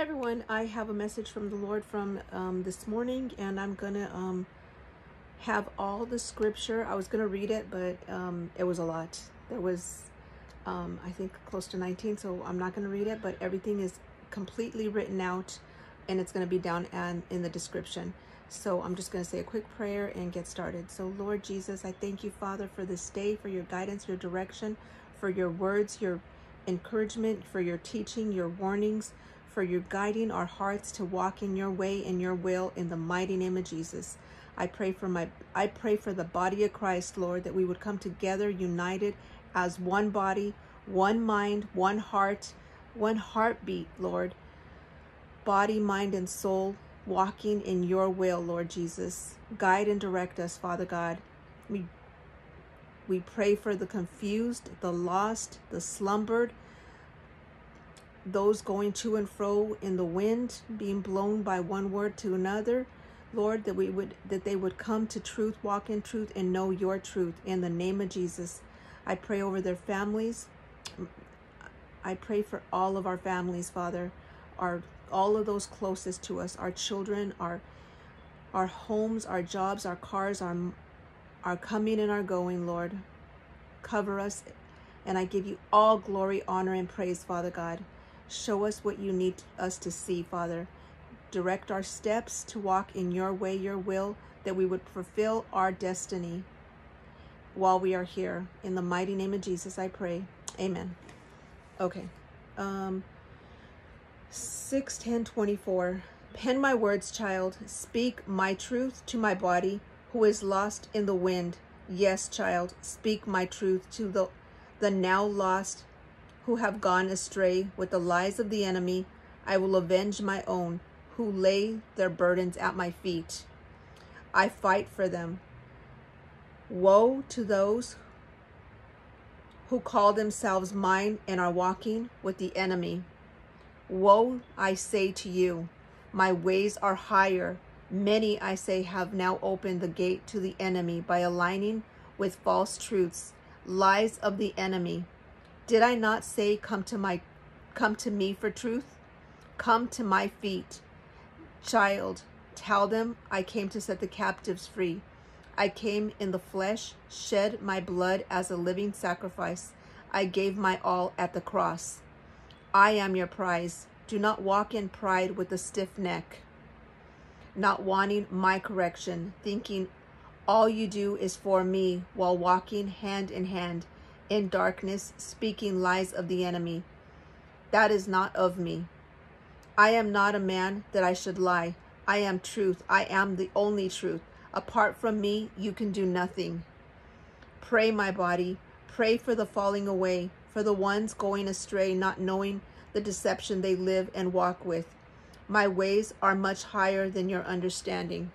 Hi everyone, I have a message from the Lord from um, this morning and I'm gonna um, have all the scripture. I was gonna read it, but um, it was a lot. There was, um, I think, close to 19, so I'm not gonna read it, but everything is completely written out and it's gonna be down and in the description. So I'm just gonna say a quick prayer and get started. So Lord Jesus, I thank you, Father, for this day, for your guidance, your direction, for your words, your encouragement, for your teaching, your warnings, for your guiding our hearts to walk in your way and your will in the mighty name of Jesus. I pray for my I pray for the body of Christ, Lord, that we would come together united as one body, one mind, one heart, one heartbeat, Lord. Body, mind, and soul walking in your will, Lord Jesus. Guide and direct us, Father God. We we pray for the confused, the lost, the slumbered, those going to and fro in the wind, being blown by one word to another. Lord, that we would that they would come to truth, walk in truth, and know your truth in the name of Jesus. I pray over their families. I pray for all of our families, Father, our all of those closest to us, our children, our our homes, our jobs, our cars, our our coming and our going, Lord. Cover us, and I give you all glory, honor, and praise, Father God. Show us what you need us to see, Father. Direct our steps to walk in your way, your will, that we would fulfill our destiny while we are here. In the mighty name of Jesus, I pray. Amen. Okay. Um, 6 10 24. Pen my words, child. Speak my truth to my body, who is lost in the wind. Yes, child, speak my truth to the, the now lost who have gone astray with the lies of the enemy. I will avenge my own who lay their burdens at my feet. I fight for them. Woe to those who call themselves mine and are walking with the enemy. Woe, I say to you, my ways are higher. Many, I say, have now opened the gate to the enemy by aligning with false truths, lies of the enemy. Did I not say, come to my, come to me for truth? Come to my feet. Child, tell them I came to set the captives free. I came in the flesh, shed my blood as a living sacrifice. I gave my all at the cross. I am your prize. Do not walk in pride with a stiff neck, not wanting my correction, thinking all you do is for me while walking hand in hand in darkness, speaking lies of the enemy. That is not of me. I am not a man that I should lie. I am truth. I am the only truth. Apart from me, you can do nothing. Pray, my body. Pray for the falling away, for the ones going astray, not knowing the deception they live and walk with. My ways are much higher than your understanding.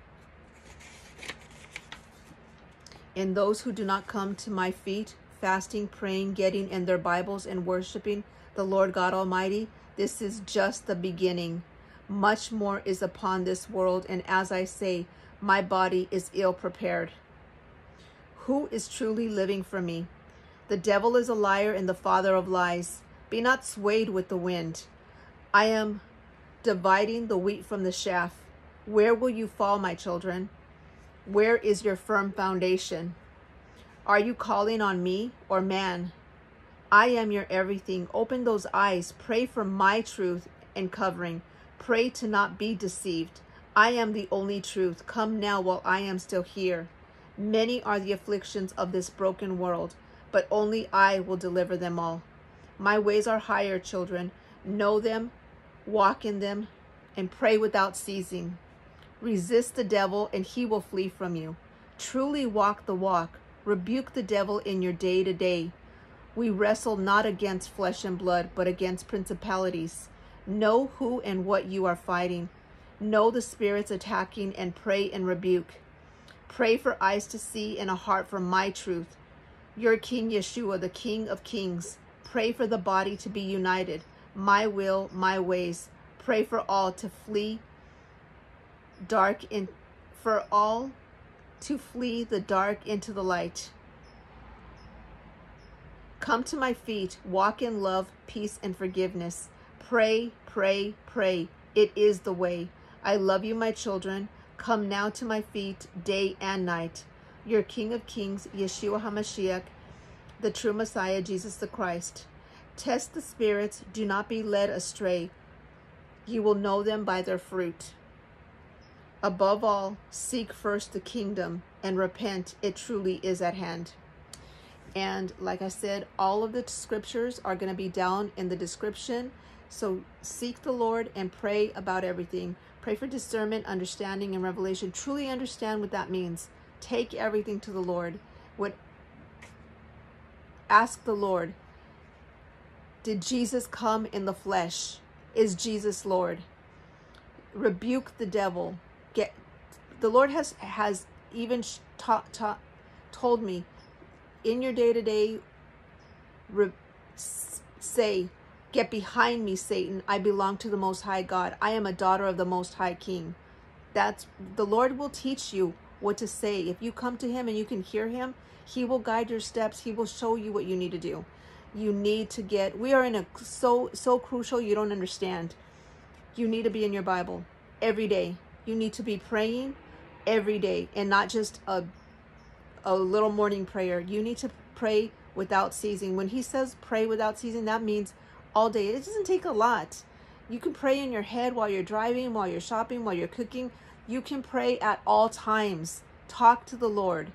And those who do not come to my feet fasting, praying, getting in their Bibles, and worshiping the Lord God Almighty, this is just the beginning. Much more is upon this world, and as I say, my body is ill prepared. Who is truly living for me? The devil is a liar and the father of lies. Be not swayed with the wind. I am dividing the wheat from the chaff. Where will you fall, my children? Where is your firm foundation? Are you calling on me or man? I am your everything. Open those eyes. Pray for my truth and covering. Pray to not be deceived. I am the only truth. Come now while I am still here. Many are the afflictions of this broken world, but only I will deliver them all. My ways are higher, children. Know them, walk in them, and pray without ceasing. Resist the devil, and he will flee from you. Truly walk the walk Rebuke the devil in your day to day. We wrestle not against flesh and blood, but against principalities. Know who and what you are fighting. Know the spirits attacking and pray and rebuke. Pray for eyes to see and a heart for my truth. Your King Yeshua, the King of Kings. Pray for the body to be united. My will, my ways. Pray for all to flee dark in for all to flee the dark into the light. Come to my feet, walk in love, peace, and forgiveness. Pray, pray, pray. It is the way. I love you, my children. Come now to my feet day and night. Your King of Kings, Yeshua HaMashiach, the true Messiah, Jesus the Christ. Test the spirits. Do not be led astray. You will know them by their fruit. Above all, seek first the kingdom and repent. It truly is at hand. And like I said, all of the scriptures are going to be down in the description. So seek the Lord and pray about everything. Pray for discernment, understanding, and revelation. Truly understand what that means. Take everything to the Lord. What ask the Lord, did Jesus come in the flesh? Is Jesus Lord? Rebuke the devil. Get the Lord has has even taught, taught told me in your day to day say, Get behind me, Satan. I belong to the Most High God. I am a daughter of the Most High King. That's the Lord will teach you what to say. If you come to Him and you can hear Him, He will guide your steps. He will show you what you need to do you need to get we are in a so so crucial you don't understand you need to be in your bible every day you need to be praying every day and not just a a little morning prayer. You need to pray without ceasing. When he says pray without ceasing that means all day. It doesn't take a lot. You can pray in your head while you're driving while you're shopping while you're cooking. You can pray at all times. Talk to the lord.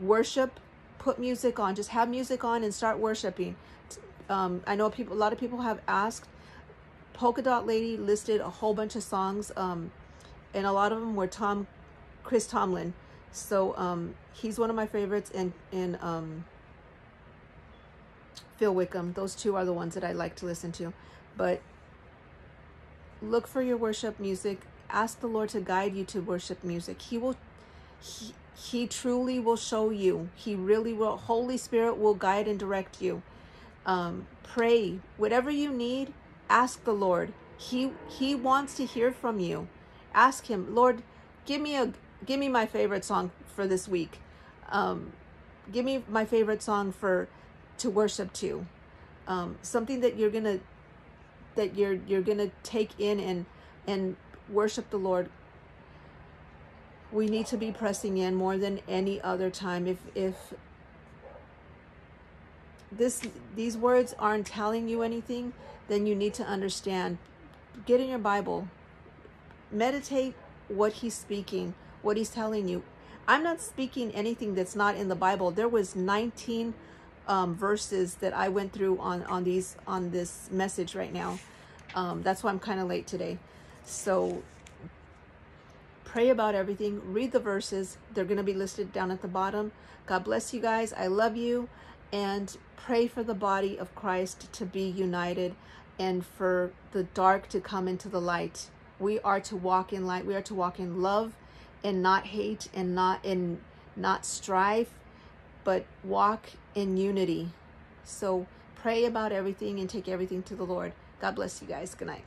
Worship. Put music on, just have music on and start worshiping. Um, I know people, a lot of people have asked. Polka Dot Lady listed a whole bunch of songs, um, and a lot of them were Tom, Chris Tomlin. So um, he's one of my favorites, and and um, Phil Wickham. Those two are the ones that I like to listen to. But look for your worship music. Ask the Lord to guide you to worship music. He will. He, he truly will show you. He really will. Holy Spirit will guide and direct you. Um, pray. Whatever you need, ask the Lord. He He wants to hear from you. Ask Him, Lord, give me a give me my favorite song for this week. Um, give me my favorite song for to worship to. Um, something that you're gonna that you're you're gonna take in and and worship the Lord we need to be pressing in more than any other time if if this these words aren't telling you anything then you need to understand get in your bible meditate what he's speaking what he's telling you i'm not speaking anything that's not in the bible there was 19 um, verses that i went through on on these on this message right now um, that's why i'm kind of late today so pray about everything, read the verses. They're going to be listed down at the bottom. God bless you guys. I love you. And pray for the body of Christ to be united and for the dark to come into the light. We are to walk in light. We are to walk in love and not hate and not in not strife, but walk in unity. So pray about everything and take everything to the Lord. God bless you guys. Good night.